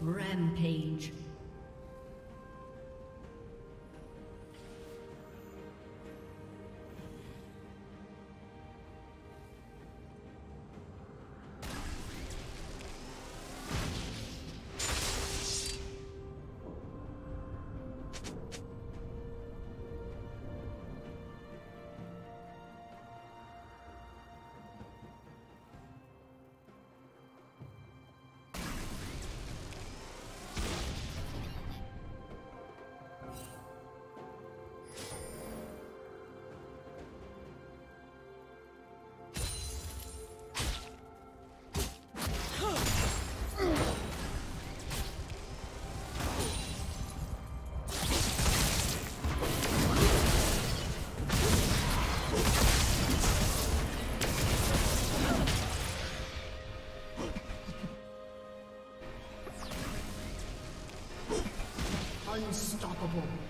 Rampage. Unstoppable.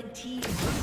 Red team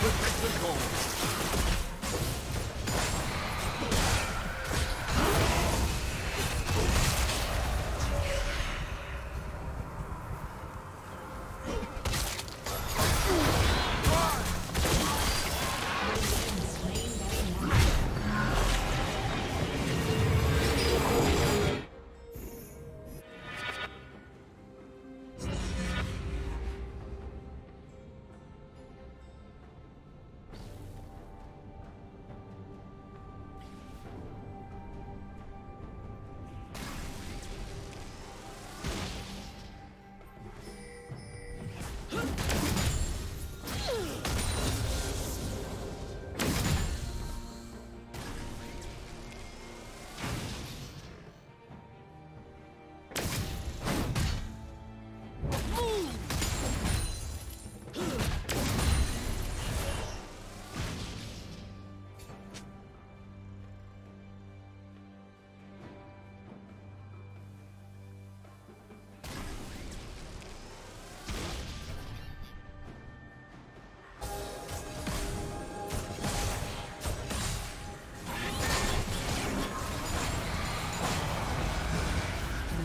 Protect the gold.